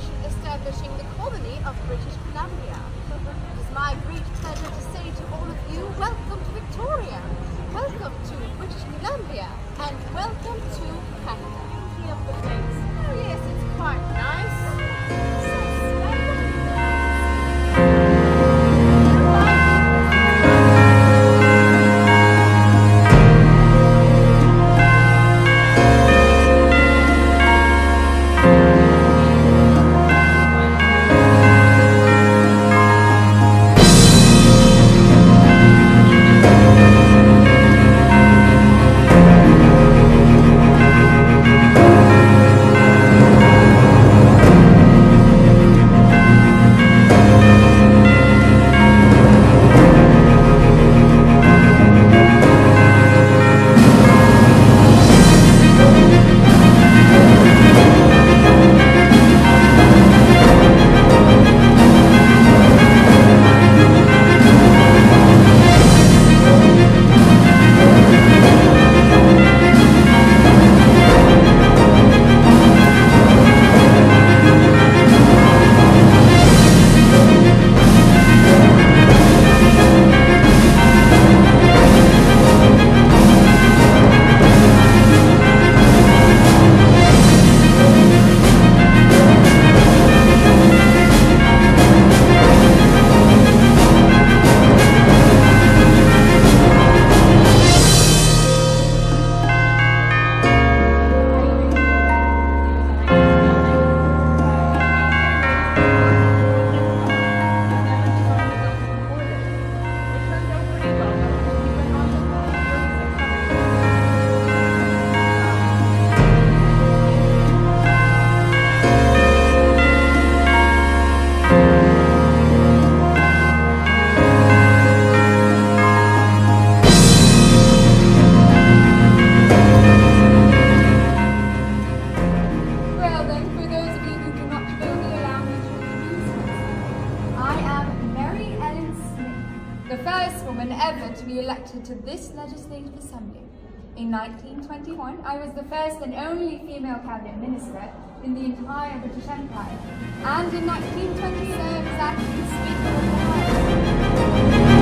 establishing the colony of British Columbia. it is my great pleasure to say to all of you, welcome. First woman ever to be elected to this Legislative Assembly. In 1921, I was the first and only female cabinet minister in the entire British Empire. And in 1920, served as acting Speaker of the House.